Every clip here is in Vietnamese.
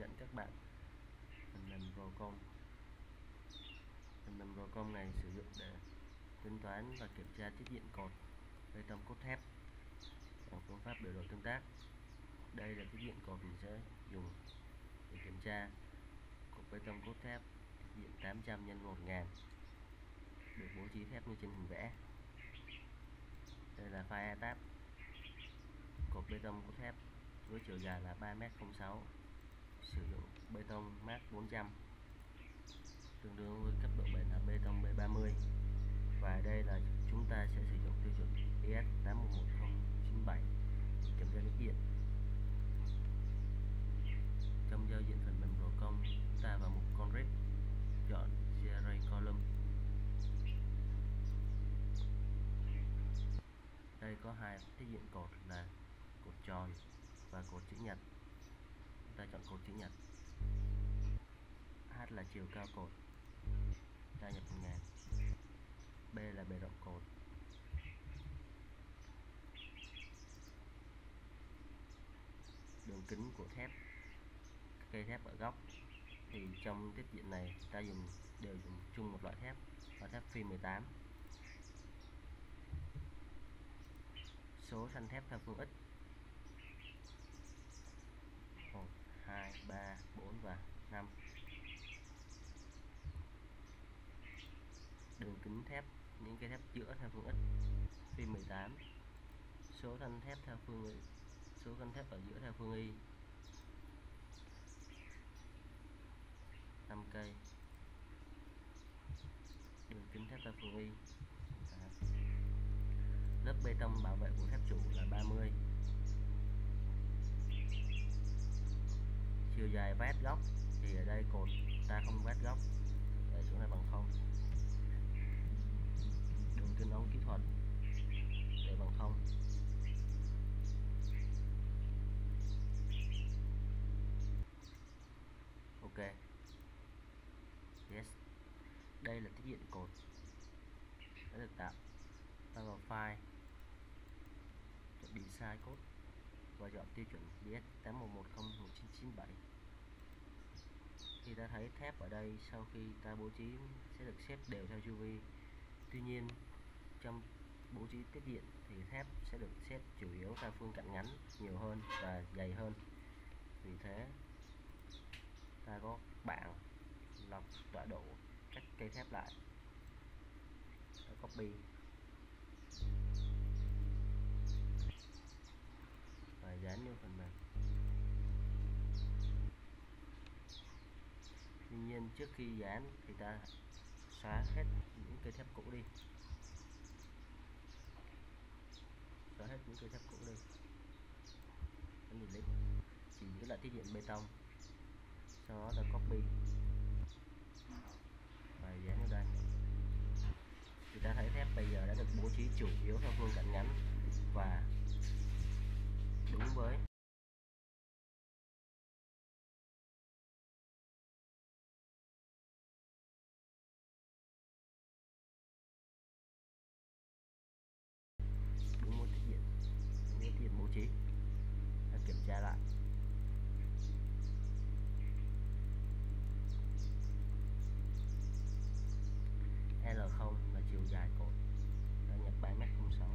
dẫn các bạn. Phần mềm Procom phần mềm Procom này sử dụng để tính toán và kiểm tra tiết diện cột, bê tông cốt thép bằng phương pháp biểu đồ tương tác. Đây là tiết diện cột mình sẽ dùng để kiểm tra cột bê tông cốt thép diện 800 x 1000 được bố trí thép như trên hình vẽ. Đây là file tab cột bê tông cốt thép với chiều dài là 3m06 sử dụng bê tông mát 400 tương đương với cấp độ bền là bê tông B30 và đây là chúng ta sẽ sử dụng tiêu chuẩn ES 811097 để kiểm tra tiết diện trong giao diện phần mềm Procom chúng ta vào mục Concrete chọn Array Column. Đây có hai tiết diện cột là cột tròn và cột chữ nhật cột chữ nhật. H là chiều cao cột. Ta nhập 1000 B là bề rộng cột. Đường kính của thép. Cây thép ở góc. Thì trong tiết diện này, ta dùng, đều dùng chung một loại thép là thép phi 18 số thanh thép theo phương x. 2 3 4 và 5 đường kính thép, những cái thép giữa theo phương x. Phi 18 số thanh thép theo phương y, số thanh thép ở giữa theo phương y. 5 cây. Đường kính thép theo phương y. À. lớp bê tông bảo vệ của thép chủ là 30 chiều dài góc thì ở đây cột ta không vét góc. Để chỗ này bằng không. Đường kính ống kỹ thuật để bằng không. Ok. Yes. Đây là tiết diện cột. Đã được tạo. Ta vào file. Chọn design code. Và chọn tiêu chuẩn DS 81101997 thì ta thấy thép ở đây sau khi ta bố trí sẽ được xếp đều theo chu vi. Tuy nhiên, trong bố trí tiết diện thì thép sẽ được xếp chủ yếu theo phương cạnh ngắn nhiều hơn và dày hơn. Vì thế, ta có bảng lọc tọa độ các cây thép lại. Ta copy. Và dán vô phần mềm. Nên trước khi dán thì ta xóa hết những cây thép cũ đi. Xóa hết những cây thép cũ đi. Ấn lấy chỉ giữ lại tiết diện bê tông. Sau đó ta copy. Và dán vào đây. Thì ta thấy thép bây giờ đã được bố trí chủ yếu theo phương cạnh ngắn và đúng với đúng với tiết diện đúng với tiết diện bố trí ta kiểm tra lại L0 là chiều dài cột ta nhập 3m06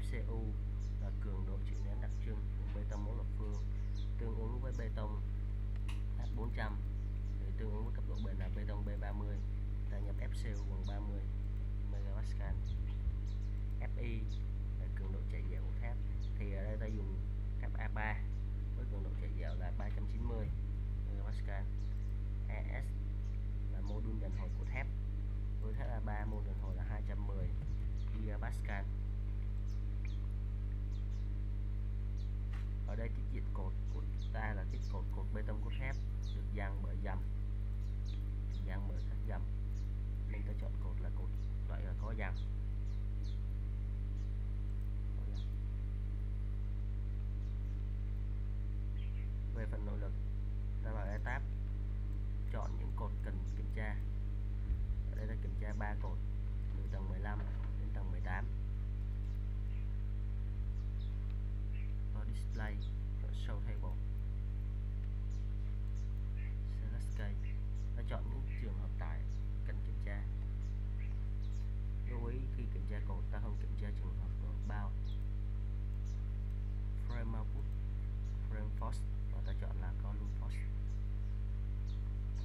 FCU là cường độ chịu nén đặc trưng của bê tông mẫu lập phương, tương ứng với bê tông H400 để tương ứng với cấp độ bền là bê tông B30 ta nhập FCU bằng 30 MPa FI là cường độ chạy dẻo của thép thì ở đây ta dùng force và ta chọn là column force,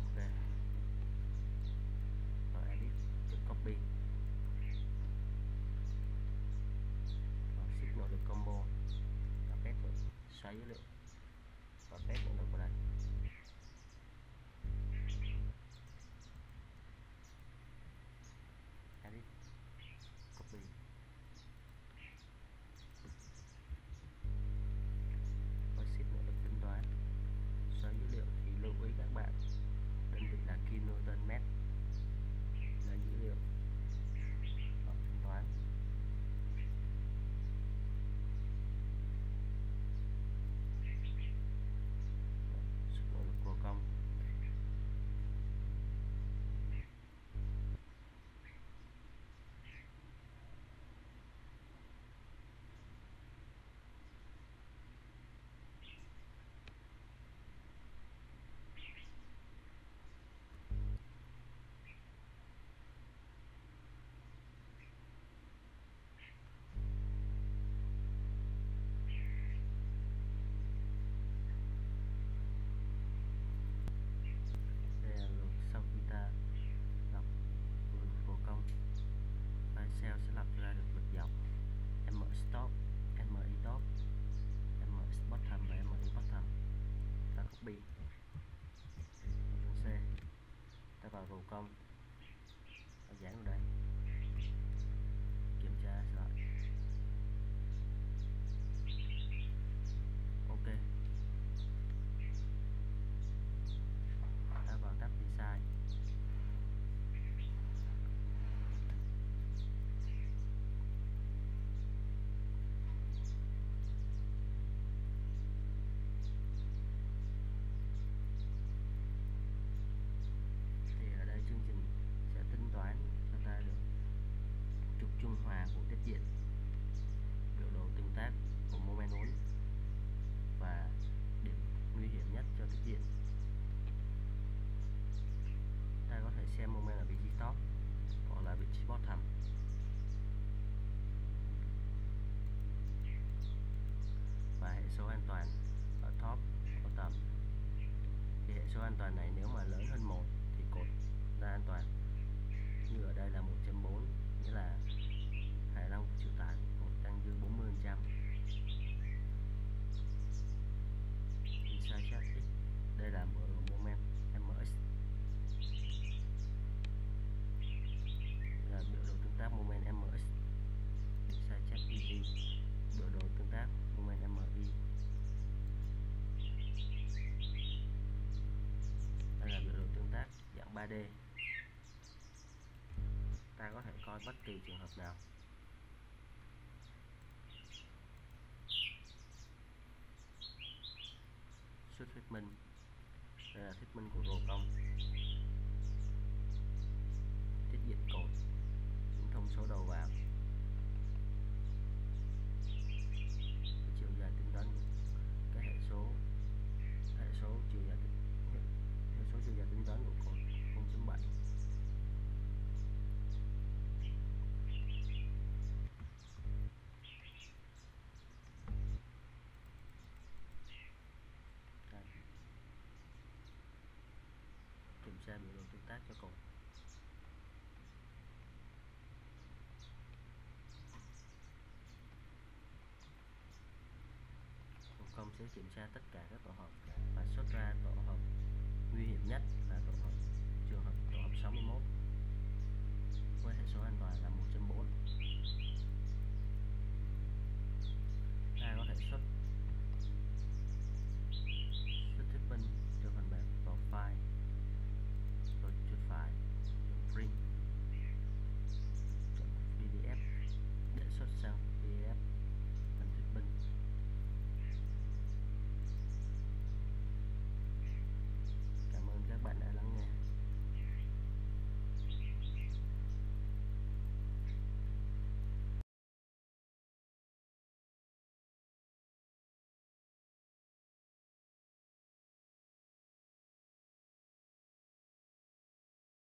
ok. Rồi edit được copy. Rồi ship một được combo. Và kết thúc dữ liệu. com đơn giản đây. Kiểm tra slide ta có thể coi bất kỳ trường hợp nào. Xuất thuyết minh đây là thuyết minh của gồ công tiết dịch cột những thông số đầu vào. sẽ kiểm tra tất cả các tổ hợp và xuất ra tổ hợp nguy hiểm nhất là tổ hợp trường hợp tổ hợp 61 với hệ số an toàn là 1.4